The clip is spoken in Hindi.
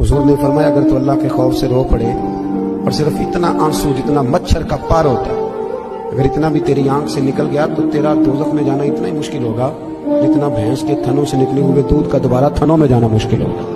हुजूर ने फरमाया, अगर तो अल्लाह के खौफ से रो पड़े और सिर्फ़ इतना आँसू जितना मच्छर का पार होता है अगर इतना भी तेरी आँख से निकल गया तो तेरा दोजख में जाना इतना ही मुश्किल होगा जितना भैंस के थनों से निकले हुए दूध का दोबारा थनों में जाना मुश्किल होगा।